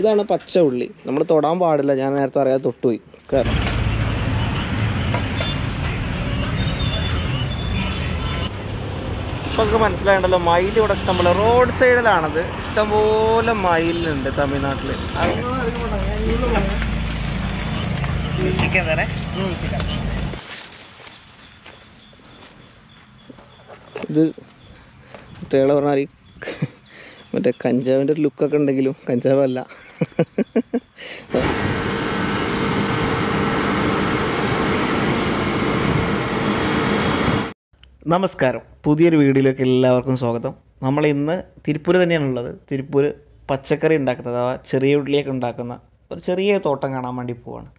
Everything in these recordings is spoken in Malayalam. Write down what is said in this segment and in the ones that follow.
ഇതാണ് പച്ച ഉള്ളി. നമ്മൾ തൊടാൻ പാടില്ല. ഞാൻ നേരത്തെ അറിയാതെ തൊട്ടുപോയി. കാരണം ഇപ്പൊക്കെ നമുക്ക് മനസ്സിലായണ്ടല്ലോ മയിൽ ഇവിടെ ഇഷ്ടംപോലെ റോഡ് സൈഡിലാണത്. ഇഷ്ടംപോലെ മയിലുണ്ട് തമിഴ്നാട്ടിൽ ഇത് കുട്ടികളെ പറഞ്ഞാൽ മറ്റേ കഞ്ചാവിന്റെ ഒരു ലുക്കൊക്കെ ഉണ്ടെങ്കിലും കഞ്ചാവല്ല. നമസ്കാരം. പുതിയൊരു വീഡിയോയിലേക്ക് എല്ലാവർക്കും സ്വാഗതം. നമ്മൾ ഇന്ന് തിരുപ്പൂർ തന്നെയാണുള്ളത് തിരുപ്പൂർ പച്ചക്കറി ഉണ്ടാക്കുന്നത് അഥവാ ചെറിയ ഉള്ളിയൊക്കെ ഉണ്ടാക്കുന്ന ഒരു ചെറിയ തോട്ടം കാണാൻ വേണ്ടി പോവാണ്.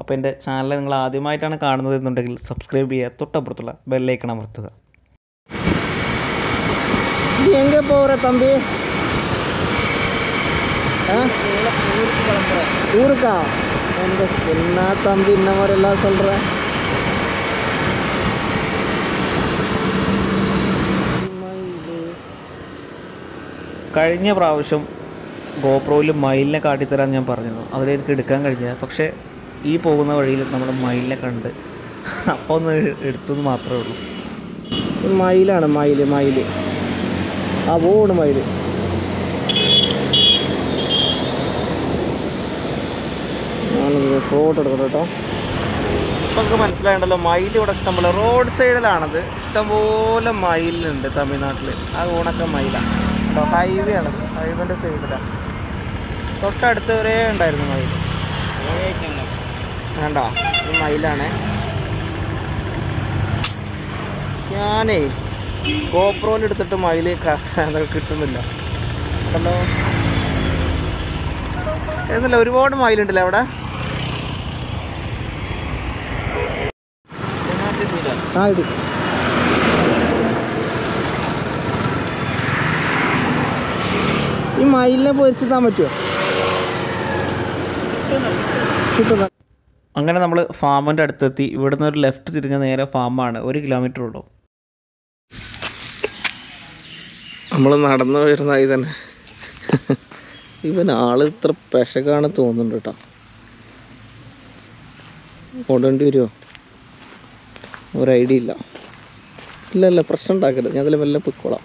അപ്പോൾ എന്റെ ചാനൽ നിങ്ങൾ ആദ്യമായിട്ടാണ് കാണുന്നത് എന്നുണ്ടെങ്കിൽ സബ്സ്ക്രൈബ് ചെയ്യുക. തൊട്ടപ്പുറത്തുള്ള ബെല്ലൈക്കൺ അമർത്തുക. എங்கே പോരാ തമ്പി? ஊருக்கா அந்த என்ன தம்பி இந்த மாதிரி எல்லாம் சொல்கிற കഴിഞ്ഞ പ്രാവശ്യം ഗോപ്രോയിൽ മയിലിനെ കാട്ടിത്തരാൻ ഞാൻ പറഞ്ഞിരുന്നു അതിൽ എനിക്ക് എടുക്കാൻ കഴിഞ്ഞില്ല പക്ഷേ ഈ പോകുന്ന വഴിയിൽ നമ്മൾ മയിലിനെ കണ്ട് അപ്പോൾ ഒന്ന് എടുത്തെന്ന് മാത്രമേ ഉള്ളൂ മയിലാണ് മയിൽ മയിൽ ആ പോണ് മയിൽ ഞാനൊന്ന് ഫോട്ടോ എടുക്കട്ടെ കേട്ടോ. നമുക്ക് മയിൽ ഇവിടെ ഇഷ്ടംപോലെ. റോഡ് സൈഡിലാണത് ഇഷ്ടംപോലെ മയിലുണ്ട് തമിഴ്നാട്ടിൽ ആ ഊണൊക്കെ മയിലാണ് കേട്ടോ ഹൈവേ ആണ്. ഹൈവേന്റെ സൈഡിലാണ് തൊട്ടടുത്ത് വരെ ഉണ്ടായിരുന്നു മയിൽ വേണ്ട. ഈ മയിലാണേ. ഞാനേ ഗോപ്രോയിൽ എടുത്തിട്ട് മയിൽ കിട്ടുന്നില്ല. കണ്ടോ? എന്നല്ല ഒരുപാട് മയിലുണ്ടല്ലോ അവിടെ? ആ ഇടി ഈ മയിലിനെ പൊരിച്ചെത്താൻ പറ്റുമോ കിട്ടുന്ന അങ്ങനെ നമ്മൾ ഫാമിന്റെ അടുത്തെത്തി. ഇവിടുന്ന് ഒരു ലെഫ്റ്റ് തിരിഞ്ഞ നേരെ ഫാമാണ്. ഒരു കിലോമീറ്റർ ഉള്ളൂ. നമ്മൾ നടന്നു വരുന്നതായി തന്നെ. ഇവൻ ആൾ ഇത്ര പെശകാണ് തോന്നുന്നുണ്ട് കേട്ടോ. ഓടേണ്ടി വരുമോ ഒരു ഐഡിയ ഇല്ല. ഇല്ല ഇല്ല പ്രശ്നം ഉണ്ടാക്കരുത്. ഞാൻ അതിൽ വല്ല പൊയ്ക്കോളാം.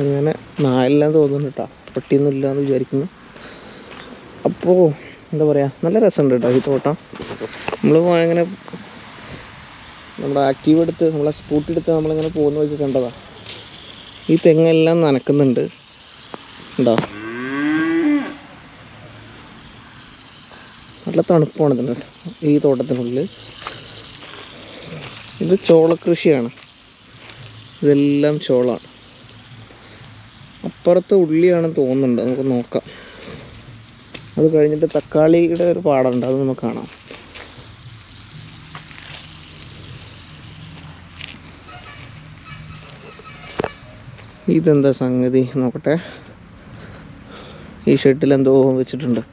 അങ്ങനെ നായല്ലാന്ന് തോന്നുന്നു കേട്ടോ. പട്ടിയൊന്നും ഇല്ലാന്ന് വിചാരിക്കുന്നു. അപ്പോൾ എന്താ പറയുക നല്ല രസമുണ്ട് കേട്ടോ ഈ തോട്ടം. നമ്മൾ അങ്ങനെ നമ്മുടെ ആക്റ്റീവ് എടുത്ത് നമ്മളെ സ്കൂട്ടി എടുത്ത് നമ്മളിങ്ങനെ പോകുന്ന വെച്ച് കണ്ടതാ. ഈ തെങ്ങെല്ലാം നനക്കുന്നുണ്ട്. ഉണ്ടോ നല്ല തണുപ്പാണ് ഇതിന് ഈ തോട്ടത്തിനുള്ളിൽ. ഇത് ചോളക്കൃഷിയാണ് ഇതെല്ലാം ചോളാണ്. അപ്പുറത്ത് ഉള്ളിയാണെന്ന് തോന്നുന്നുണ്ട്. നമുക്ക് നോക്കാം. അത് കഴിഞ്ഞിട്ട് തക്കാളിയുടെ ഒരു പാടമുണ്ട് അത് നമുക്ക് കാണാം. ഇതെന്താ സംഗതി? നോക്കട്ടെ. ഈ ഷെഡിൽ എന്തോ വെച്ചിട്ടുണ്ട്.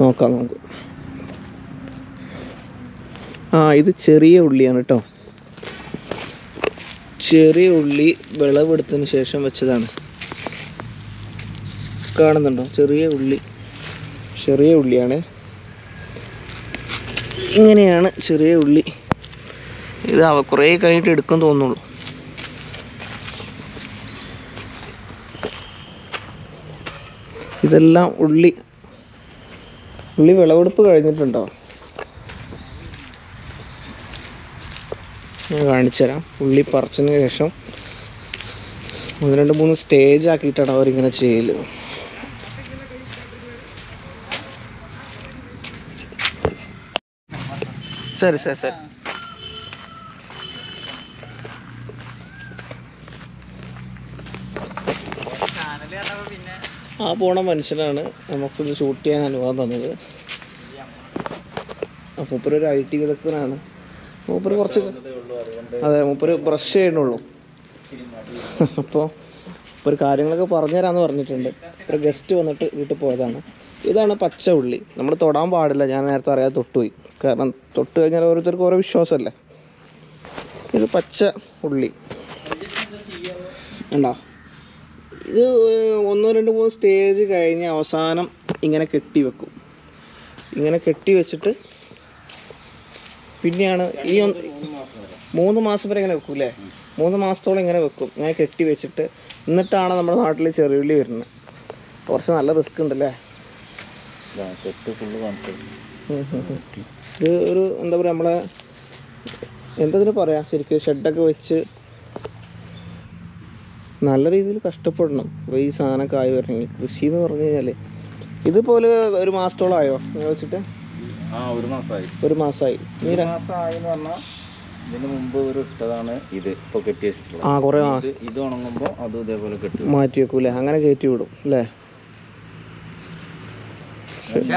നോക്കാം നമുക്ക്. ആ ഇത് ചെറിയ ഉള്ളിയാണ് കേട്ടോ ചെറിയ ഉള്ളി വിളവെടുത്തതിന് ശേഷം വെച്ചതാണ്. കാണുന്നുണ്ടോ? ചെറിയ ഉള്ളി. ചെറിയ ഉള്ളിയാണ്. ഇങ്ങനെയാണ് ചെറിയ ഉള്ളി. ഇത് അവ കുറേ കഴിഞ്ഞിട്ട് എടുക്കും തോന്നുള്ളൂ ഇതെല്ലാം ഉള്ളി പുള്ളി വിളവെടുപ്പ് കഴിഞ്ഞിട്ടുണ്ടോ? കാണിച്ചു തരാം. ഉള്ളി പറിച്ചതിന് ശേഷം ഒന്ന് രണ്ട് മൂന്ന് സ്റ്റേജ് ആക്കിയിട്ടാണ് അവരിങ്ങനെ ചെയ്യൽ. ശരി ശരി ശരി. ആ പോണ മനുഷ്യനാണ് നമുക്കിത് ഷൂട്ട് ചെയ്യാൻ അനുവാദം തന്നത്. മൂപ്പര് ഒരു ഐ ടി വിദഗ്ധനാണ്. മൂപ്പര് കുറച്ച് അതെ മൂപ്പര് ബ്രഷ് ചെയ്യണുള്ളൂ അപ്പോൾ ഒരു കാര്യങ്ങളൊക്കെ പറഞ്ഞു തരാമെന്ന് പറഞ്ഞിട്ടുണ്ട്. ഒരു ഗസ്റ്റ് വന്നിട്ട് വീട്ടിൽ പോയതാണ്. ഇതാണ് പച്ച ഉള്ളി. നമ്മൾ തൊടാൻ പാടില്ല. ഞാൻ നേരത്തെ അറിയാതെ തൊട്ടുപോയി. കാരണം തൊട്ട് കഴിഞ്ഞാൽ ഓരോരുത്തർക്കും ഓരോ വിശ്വാസമല്ലേ? ഇത് പച്ച ഉള്ളി. ഉണ്ടോ ഇത് ഒന്നോ രണ്ട് മൂന്ന് സ്റ്റേജ് കഴിഞ്ഞ് അവസാനം ഇങ്ങനെ കെട്ടി വെക്കും. ഇങ്ങനെ കെട്ടി വെച്ചിട്ട് പിന്നെയാണ് ഈ ഒന്ന് മൂന്ന് മാസം വരെ ഇങ്ങനെ വെക്കും അല്ലേ മൂന്ന് മാസത്തോളം ഇങ്ങനെ വെക്കും. ഇങ്ങനെ കെട്ടി വെച്ചിട്ട് എന്നിട്ടാണ് നമ്മുടെ നാട്ടിൽ ചെറിയുള്ളി വരുന്നത്. കുറച്ച് നല്ല റിസ്ക് ഉണ്ടല്ലേ. ഇത് ഒരു എന്താ പറയുക നമ്മളെ എന്തതിന് പറയാം? ശരിക്കും ഷെഡൊക്കെ വെച്ച് നല്ല രീതിയിൽ കഷ്ടപ്പെടണം. അപ്പോൾ ഈ സാധനം കായ് വരണമെങ്കിൽ കൃഷി എന്ന് പറഞ്ഞു കഴിഞ്ഞാൽ ഇതുപോലെ ഒരു മാസത്തോളം ആയോ ഇങ്ങനെ വെച്ചിട്ട് ഒരു മാസമായി ഒരു മാസമായി നീ ഒരു മാസമായി എന്ന് പറഞ്ഞാൽ ഇതിന് മുമ്പ് ഒരു ഇട്ടതാണ് ഇത് ഇപ്പോൾ കെട്ടി വെച്ചിട്ടുള്ളത്. ആ കുറേ ഇത് ഉണങ്ങുമ്പോൾ അതും ഇതേപോലെ കെട്ടി മാറ്റി വെക്കൂലേ? അങ്ങനെ കയറ്റി വിടും അല്ലേ?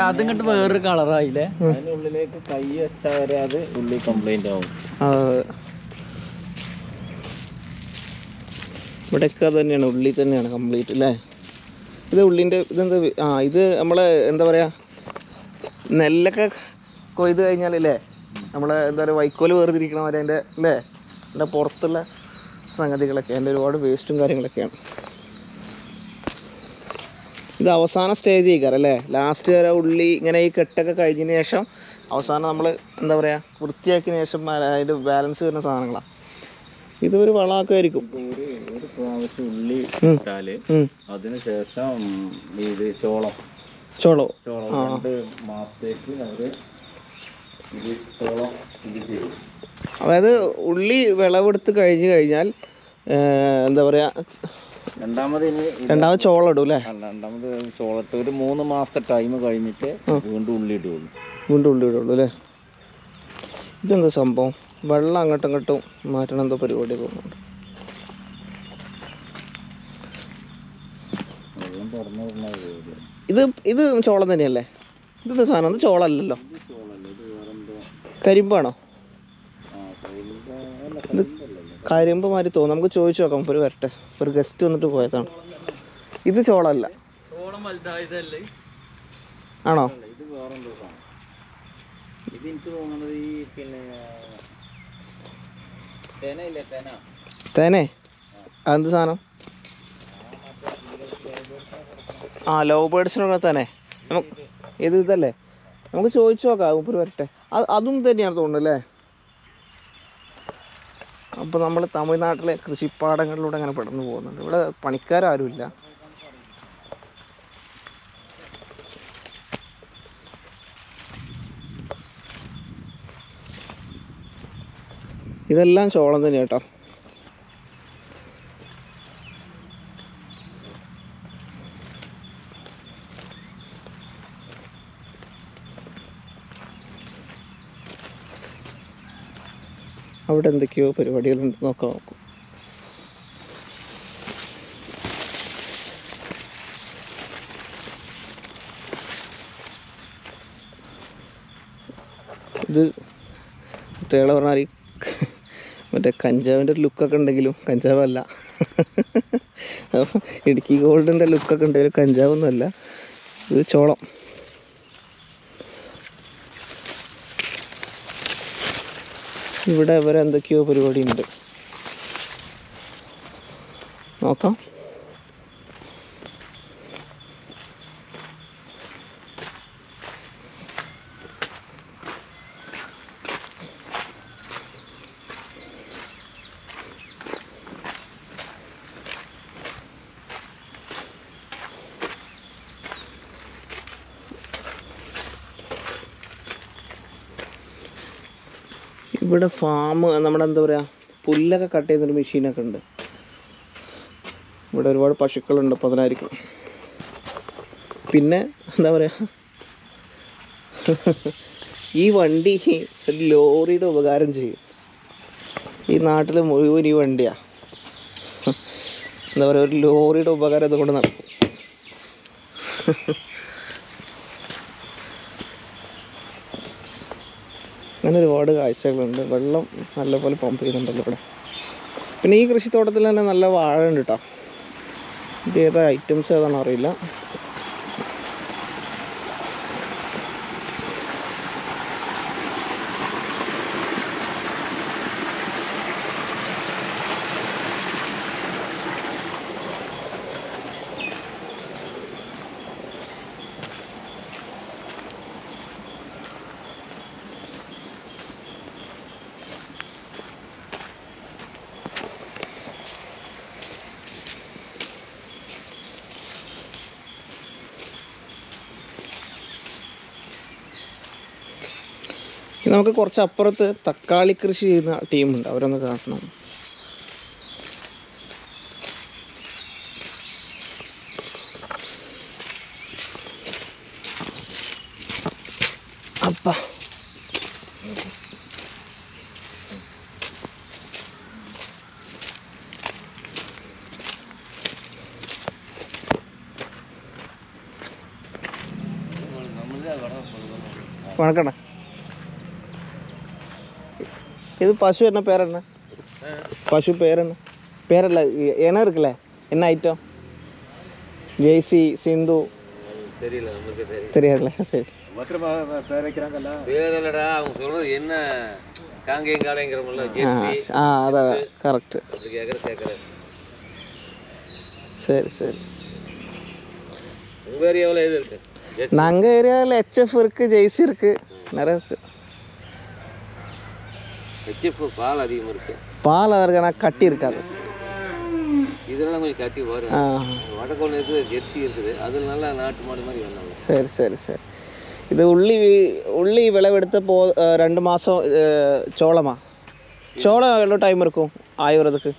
അതും കണ്ട് വേറൊരു കളറായില്ലേ? അതിനുള്ളിലേക്ക് കൈ വെച്ചാൽ വരെ അത് ഉള്ളി കംപ്ലൈന്റ് ആവും ആ, ഇവിടെയൊക്കെ അത് തന്നെയാണ് ഉള്ളി തന്നെയാണ് കംപ്ലീറ്റ് അല്ലേ ഇത് ഉള്ളിന്റെ ഇതെന്താ ആ ഇത് നമ്മളെ എന്താ പറയുക നെല്ലൊക്കെ കൊയ്ത് കഴിഞ്ഞാലല്ലേ നമ്മളെ എന്താ പറയുക വൈക്കോൽ വേർതിരിക്കണ വരെ അതിന്റെ അല്ലേ അതിന്റെ പുറത്തുള്ള സംഗതികളൊക്കെ അതിന്റെ ഒരുപാട് വേസ്റ്റും കാര്യങ്ങളൊക്കെയാണ്. ഇത് അവസാന സ്റ്റേജ് ചെയ്യിക്കാറ് അല്ലേ ലാസ്റ്റ് വരെ ഉള്ളി ഇങ്ങനെ ഈ കെട്ടൊക്കെ കഴിഞ്ഞതിന് ശേഷം അവസാനം നമ്മൾ എന്താ പറയുക വൃത്തിയാക്കിയതിന് ശേഷം അതിന്റെ ബാലൻസ് വരുന്ന സാധനങ്ങളാണ് വളമാക്കുമായിരിക്കും. ഒരു ഒരു പ്രാവശ്യം ഉള്ളി. ഇട്ടാൽ ഉം. അതിന് ശേഷം ഇത് ചോളം. ചോളം? ചോളം രണ്ട് മാസത്തേക്ക് അവർ ഇത് ചോളം ഇത് ചെയ്യും. അതായത് ഉള്ളി വിളവെടുത്ത് കഴിഞ്ഞു കഴിഞ്ഞാൽ എന്താ പറയുക രണ്ടാമത് ഇനി ഇത് രണ്ടാമത് ചോളം ഇടും അല്ലേ രണ്ടാമത് ചോളത്ത് ഒരു മൂന്ന് മാസത്തെ ടൈം കഴിഞ്ഞിട്ട് വീണ്ടും ഉള്ളി ഇടുള്ളൂ വീണ്ടും ഉള്ളി ഇടുള്ളൂ അല്ലേ? ഇതെന്താ സംഭവം? വെള്ളം അങ്ങോട്ടും ഇങ്ങോട്ടും മാറ്റണം എന്തോ പരിപാടി തോന്നുന്നുണ്ട്. ഇത് ഇത് ചോളം തന്നെയല്ലേ? ഇത് സാധനം? ഇത് ഇത് വേറെന്തോ? കരിമ്പാണോ? ഇത് കരിമ്പ് മാതിരി തോന്നും. നമുക്ക് ചോദിച്ചു നോക്കാം. ഒരു വരട്ടെ. ഒരു ഗസ്റ്റ് വന്നിട്ട് പോയതാണ്. ഇത് ചോളല്ല. ആണോ? ഇത് വേറെന്തോ സാധനം. ഇത് എനിക്ക് തോന്നുന്നത് ഈ പിന്നെ തെന? അതെന്ത് സാധനം? ആ ലവ് ബേഡ്സിനുള്ള തന്നെ ഇത് ഇതല്ലേ? നമുക്ക് ചോദിച്ചു നോക്കാം മൂപ്പര് വരട്ടെ. അത് അതും തന്നെയാണ് തോന്നുന്നത് അല്ലേ? അപ്പോൾ നമ്മൾ തമിഴ്നാട്ടിലെ കൃഷിപ്പാടങ്ങളിലൂടെ അങ്ങനെ പെടന്നു പോകുന്നുണ്ട്. ഇവിടെ പണിക്കാരും ഇല്ല ഇതെല്ലാം ചോളം തന്നെ കേട്ടോ. അവിടെ എന്തൊക്കെയോ പരിപാടികളുണ്ട്. നോക്കാം നോക്കും. ഇത് കുട്ടികളെ പറഞ്ഞാൽ മറ്റേ കഞ്ചാവിന്റെ ഒരു ലുക്കൊക്കെ ഉണ്ടെങ്കിലും കഞ്ചാവല്ല. ഇടുക്കി ഗോൾഡിന്റെ ലുക്കൊക്കെ ഉണ്ടെങ്കിലും കഞ്ചാവൊന്നുമല്ല. ഇത് ചോളം. ഇവിടെ ഇവരെന്തൊക്കെയോ പരിപാടി ഉണ്ട് നോക്കാം. ഇവിടെ ഫാം നമ്മുടെ എന്താ പറയുക പുല്ലൊക്കെ കട്ട് ചെയ്യുന്നൊരു മെഷീനൊക്കെ ഉണ്ട്. ഇവിടെ ഒരുപാട് പശുക്കളുണ്ട് അപ്പോൾ അതിനായിരിക്കും പിന്നെ എന്താ പറയുക ഈ വണ്ടി ഒരു ലോറിയുടെ ഉപകാരം ചെയ്യും. ഈ നാട്ടിൽ മുഴുവൻ ഈ വണ്ടിയാണ് എന്താ പറയുക ഒരു ലോറിയുടെ ഉപകാരം ഇതുകൊണ്ട് നടക്കും. അങ്ങനെ ഒരുപാട് കാഴ്ചകളുണ്ട്. വെള്ളം നല്ലപോലെ പമ്പ് ചെയ്യുന്നുണ്ടല്ലോ ഇവിടെ. പിന്നെ ഈ കൃഷിത്തോട്ടത്തിൽ തന്നെ നല്ല വാഴ ഉണ്ട് കേട്ടോ ഇത് ഏതാ ഐറ്റംസ് ഏതാണെന്ന് അറിയില്ല. നമുക്ക് കുറച്ച് അപ്പുറത്ത് തക്കാളി കൃഷി ചെയ്യുന്ന ടീമുണ്ട്. അവരൊന്ന് കാണണം. അപ്പ. വണക്കണ இது பசு என்ன பேர் என்ன? பசு பேர் என்ன? பேரில்ல இனம் இருக்குல்ல? என்ன ஐட்டம் ஜெய்சி சிந்து. தெரியல தெரியாதுல்ல? சரி. பேரலடா அவங்க சொல்றது என்ன? காங்கேயங்காலைங்கிறவங்கள ஆ ஜெர்சி ஆ அதான் கரெக்டு சரி சரி. உங்க ஏரியாவில் எது இருக்கு? ஜெர்சி நாங்கள் ஏரியாவில் ஹெச்எஃப் இருக்குது ஜெய்சி இருக்குது நிறைய இருக்குது ஹெச்எஃப் பால் அதிகமாக இருக்கு. பால் இருக்கனா கட்டி இருக்காது இதெல்லாம் கொஞ்சம் கட்டி வரும் வடக்கோல் இருக்குது ஜெர்சி இருக்குது. அது நல்லா நாட்டு மாடு மாதிரி வேணும் சரி சரி சரி. இது உள்ளி உள்ளி விளைவெடுத்த போ ரெண்டு மாதம் சோளமா? சோளம் எவ்வளோ டைம் இருக்கும் ஆயுறதுக்கு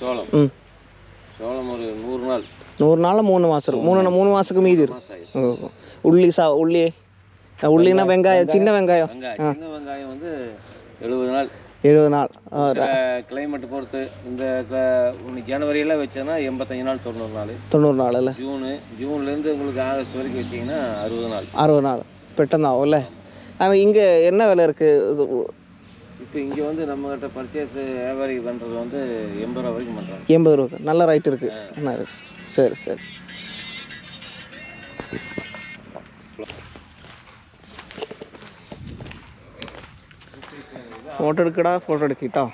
சோளம். ம். சோளம் ஒரு நூறு நாள். நூறு நாள் மூணு மாதம் இருக்கும். மூணு மூணு மாதத்துக்கு மீதி இருக்கும் உள்ளி சா உள்ளி. உள்ளின்னா வெங்காயம் சின்ன வெங்காயம். சின்ன வெங்காயம் வந்து எழுபது நாள். எழுபது நாள். கிளைமேட் பொறுத்து இந்த ஜனவரியெல்லாம் வச்சோன்னா எண்பத்தஞ்சு நாள் தொண்ணூறு நாள். தொண்ணூறு நாள் இல்லை? ஜூனு ஜூன்லேருந்து உங்களுக்கு ஆகஸ்ட் வரைக்கும் வச்சிங்கன்னா அறுபது நாள். அறுபது நாள். பெட்டந்தான் இல்லை? ஆனால் இங்கே என்ன விலை இருக்குது இப்போ இங்கே வந்து நம்மகிட்ட பர்ச்சேஸ் வியாபாரி பண்ணுறது வந்து எண்பது ரூபா வரைக்கும் பண்ணுறாங்க எண்பது ரூபா. நல்ல ரைட் இருக்குது சரி சரி. ഫോട്ടോ എടുക്കടാ ഫോട്ടോ എടുക്കിട്ടോ.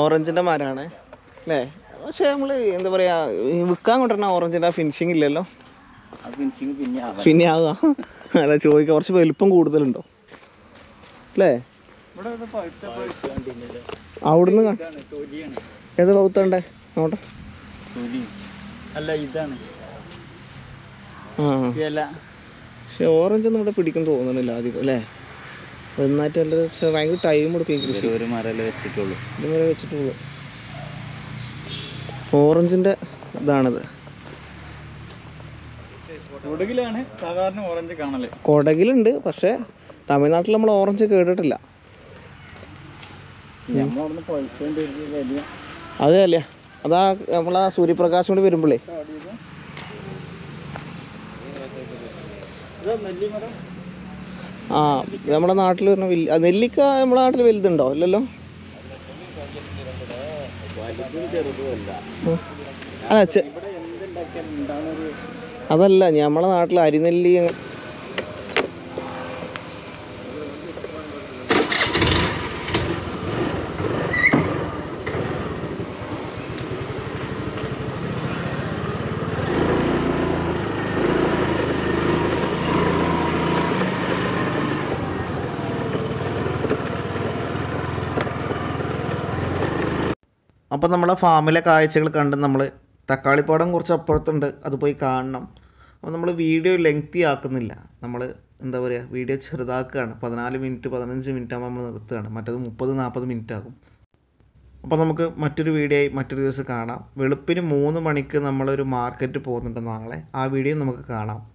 ഓറഞ്ചിന്റെ മരമാണ് അല്ലേ? പക്ഷേ നമ്മൾ എന്താ പറയുക വിൽക്കാൻ കൊണ്ടുവരണ ഓറഞ്ചിന്റെ ഫിനിഷിങ് ഇല്ലല്ലോ. പിന്നെ ആവാം പിന്നെ ആവുക അല്ല ചോദിക്കാം കുറച്ച് വലുപ്പം കൂടുതലുണ്ടോ? അല്ലേ? അവിടുന്ന് ഏത് പൗത്തണ്ടേ നോട്ടെ അല്ല ഇതാണ്. ആ. ഇല. പക്ഷെ ഓറഞ്ച് ഒന്നും ഇവിടെ പിടിക്കും തോന്നണില്ല അധികം അല്ലേ? നന്നായിട്ട് നല്ല പക്ഷെ ഭയങ്കര ടൈം കൊടുക്കും ഈ കൃഷി. ഒരു മരല്ലേ വെച്ചിട്ടുള്ളൂ. ഇതുവരെ വെച്ചിട്ടുള്ളൂ. ഓറഞ്ചിന്റെ ഇതാണത്. കൊടകിലാണ് സാധാരണ ഓറഞ്ച് കാണൽ. കൊടകിലുണ്ട് പക്ഷേ തമിഴ്നാട്ടിൽ നമ്മൾ ഓറഞ്ച് കേട്ടിട്ടില്ല അതെ അല്ലേ അതാ നമ്മളാ സൂര്യപ്രകാശം കൂടി വരുമ്പോഴേ ആ നമ്മുടെ നാട്ടിൽ പറഞ്ഞ വലിയ നെല്ലിക്ക നമ്മുടെ നാട്ടിൽ വലുതുണ്ടോ അല്ലല്ലോ. അല്ല അതല്ല നമ്മളെ നാട്ടിൽ അരിനെല്ലി അങ്ങ- അപ്പം നമ്മളെ ഫാമിലെ കാഴ്ചകൾ കണ്ട് നമ്മൾ തക്കാളിപ്പാടം കുറച്ച് അപ്പുറത്തുണ്ട് അത് പോയി കാണണം. അപ്പോൾ നമ്മൾ വീഡിയോ ലെങ്തി ആക്കുന്നില്ല. നമ്മൾ എന്താ പറയുക വീഡിയോ ചെറുതാക്കുകയാണ്. പതിനാല് മിനിറ്റ് പതിനഞ്ച് മിനിറ്റ് ആകുമ്പോൾ നമ്മൾ നിർത്തുകയാണ്. മറ്റത് മുപ്പത് നാൽപ്പത് മിനിറ്റ് ആകും. അപ്പോൾ നമുക്ക് മറ്റൊരു വീഡിയോ ആയി മറ്റൊരു ദിവസം കാണാം. വെളുപ്പിന് മൂന്ന് മണിക്ക് നമ്മളൊരു മാർക്കറ്റ് പോകുന്നുണ്ട് നാളെ. ആ വീഡിയോ നമുക്ക് കാണാം.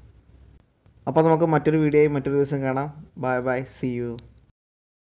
അപ്പോൾ നമുക്ക് മറ്റൊരു വീഡിയോ ആയി മറ്റൊരു ദിവസം കാണാം. Bye bye C U